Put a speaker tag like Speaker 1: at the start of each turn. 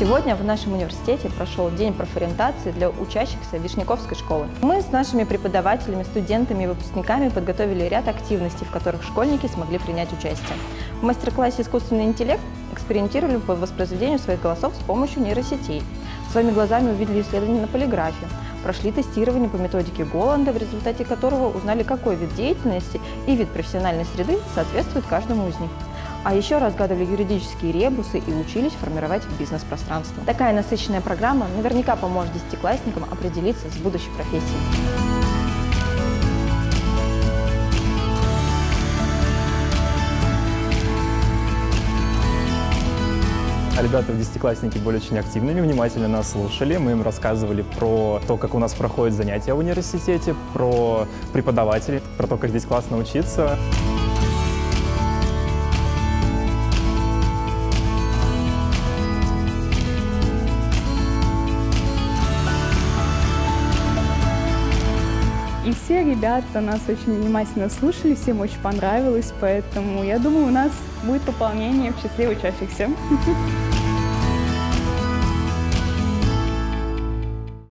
Speaker 1: Сегодня в нашем университете прошел день профориентации для учащихся Вишняковской школы. Мы с нашими преподавателями, студентами и выпускниками подготовили ряд активностей, в которых школьники смогли принять участие. В мастер-классе «Искусственный интеллект» экспериментировали по воспроизведению своих голосов с помощью нейросетей. Своими глазами увидели исследования на полиграфе, прошли тестирование по методике Голланда, в результате которого узнали, какой вид деятельности и вид профессиональной среды соответствует каждому из них. А еще разгадывали юридические ребусы и учились формировать бизнес-пространство. Такая насыщенная программа наверняка поможет десятиклассникам определиться с будущей профессией.
Speaker 2: Ребята, десятиклассники были очень активными, внимательно нас слушали. Мы им рассказывали про то, как у нас проходят занятия в университете, про преподавателей, про то, как здесь классно учиться.
Speaker 3: И все ребята нас очень внимательно слушали, всем очень понравилось, поэтому я думаю, у нас будет пополнение в числе учащихся.